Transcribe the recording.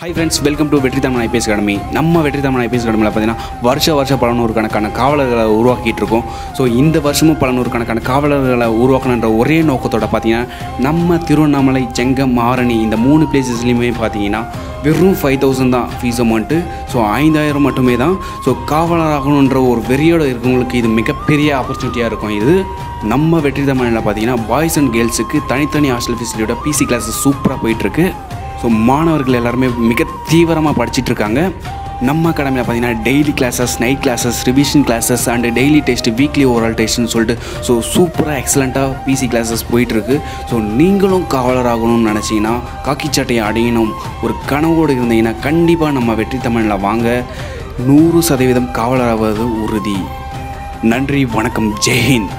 Hi friends welcome to வெற்றி Tamil IPS academy நம்ம வெற்றி தமிழ் ஐபிஎஸ் அகாடமியில் பார்த்தீங்கன்னா வருஷ வருஷம் பல கணக்கான காவலர்களை உருவாக்கிட்டு இருக்கோம் ஸோ இந்த வருஷமும் பலநூறு கணக்கான காவலர்களை உருவாக்கணுன்ற ஒரே நோக்கத்தோட பார்த்தீங்கன்னா நம்ம திருவண்ணாமலை செங்கம் மாரணி இந்த மூணு பிளேசஸ்லையுமே பார்த்தீங்கன்னா வெறும் ஃபைவ் தௌசண்ட் தான் ஃபீஸ் அமௌண்ட்டு ஸோ ஐந்தாயிரம் மட்டுமே தான். ஸோ காவலராகணுன்ற ஒரு வெறியோட இருக்கவங்களுக்கு இது மிகப்பெரிய ஆப்பர்ச்சுனிட்டியாக இருக்கும். இது நம்ம வெற்றி தமிழில் பார்த்தீங்கன்னா பாய்ஸ் அண்ட் கேர்ள்ஸுக்கு தனித்தனி ஹாஸ்டல் ஃபெசிலிட்டியோட பிசி கிளாஸஸ் சூப்பராக போயிட்டுருக்கு. ஸோ மாணவர்கள் எல்லாருமே மிக தீவிரமாக படிச்சுட்டு இருக்காங்க நம்ம அகாடமியில் பார்த்தீங்கன்னா daily classes night classes revision classes and daily test weekly overall டெஸ்ட்னு சொல்லிட்டு ஸோ சூப்பராக எக்ஸலண்ட்டாக பிசி கிளாஸஸ் போயிட்டுருக்கு ஸோ நீங்களும் காவலராகணும்னு நினச்சிங்கன்னா காக்கி சட்டையை அடையணும். ஒரு கனவோடு இருந்தீங்கன்னா கண்டிப்பாக நம்ம வெற்றி தமிழில் வாங்க. நூறு சதவீதம் காவலராவது உறுதி. நன்றி வணக்கம் ஜெய்ஹிந்த்